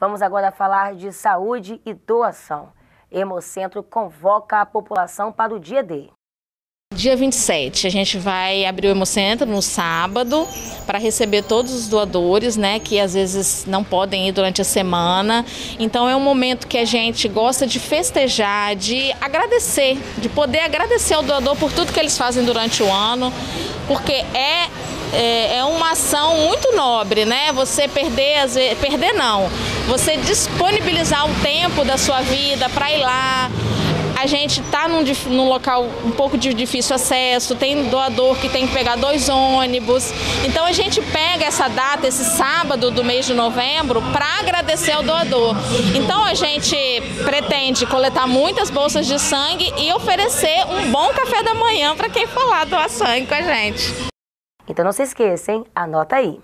Vamos agora falar de saúde e doação. Hemocentro convoca a população para o dia D. Dia 27, a gente vai abrir o Hemocentro no sábado para receber todos os doadores, né, que às vezes não podem ir durante a semana. Então é um momento que a gente gosta de festejar, de agradecer, de poder agradecer ao doador por tudo que eles fazem durante o ano, porque é é, é uma ação muito nobre, né? Você perder, perder não, você disponibilizar o tempo da sua vida para ir lá. A gente está num, num local um pouco de difícil acesso, tem doador que tem que pegar dois ônibus. Então a gente pega essa data, esse sábado do mês de novembro, para agradecer ao doador. Então a gente pretende coletar muitas bolsas de sangue e oferecer um bom café da manhã para quem for lá doar sangue com a gente. Então não se esqueça, hein? Anota aí.